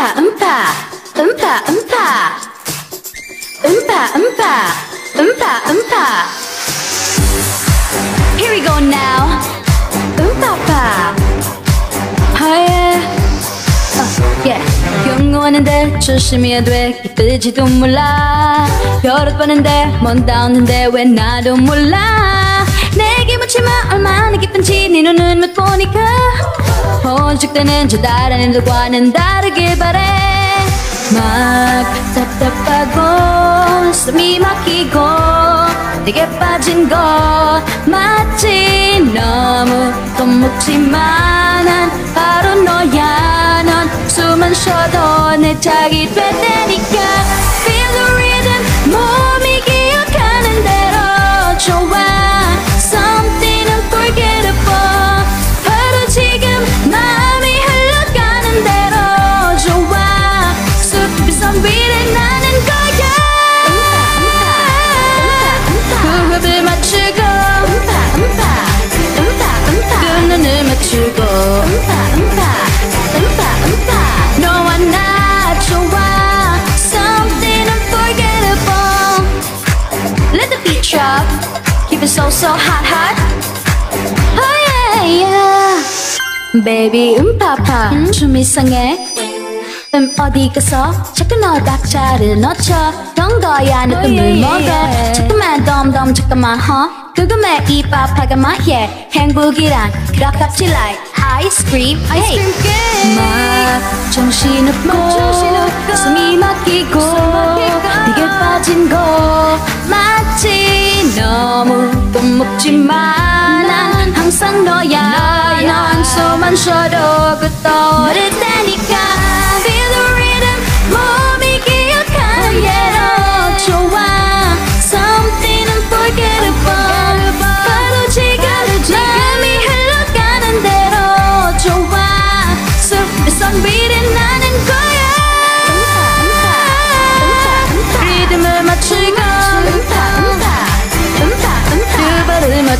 음파 음파 음파. 음파 음파 음파 음파. 음파 Here we go now. 음파파. Oh yeah 어, yeah. 경고하는데 조심해야 돼. 기쁘지도 몰라. 여럿 봤는데 먼 닿았는데 왜 나도 몰라 내게 묻지마 얼마나 기쁜지 네 눈은 못 보니까. 혼축되는 저 다른 애들과는 다르길 바래. 막 답답하고 숨이 막히고 내게 빠진 거 맞지 너무 겁먹지만 난 바로 너야. 넌 숨만 쉬어도 내 짝이 될 테니까 so hot hot. Oh yeah yeah. Baby 음파파 춤 이상해? 음 어디 가서 자꾸 너 닥자를 놓쳐 그런 거야 내 뜸을 먹어. 자꾸만 덤덤 잠깐만 허 그금에 입 아파가마 yeah 행복이란 그렇답지 like 아이스크림 아이스크림 게임 막 정신없고. 숨이 막히고 네게 빠진 거. 맞지 너무 겁 먹지만 난 항상 너야 넌 숨만 쉬어도 그 떠오를 테니까 발을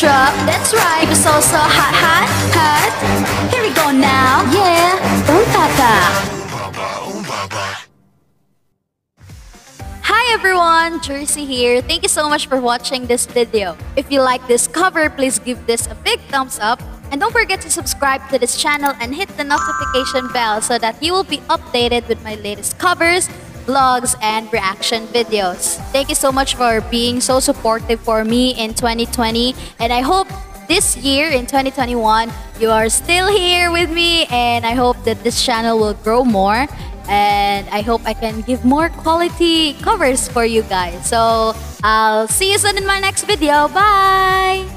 Drop That's right It was so so hot hot hot Here we go now Yeah Boom papa Hi everyone, Jersey here. Thank you so much for watching this video. If you like this cover, please give this a big thumbs up. And don't forget to subscribe to this channel and hit the notification bell so that you will be updated with my latest covers, vlogs, and reaction videos. Thank you so much for being so supportive for me in 2020. And I hope this year in 2021 you are still here with me and I hope that this channel will grow more and I hope I can give more quality covers for you guys. So I'll see you soon in my next video. Bye!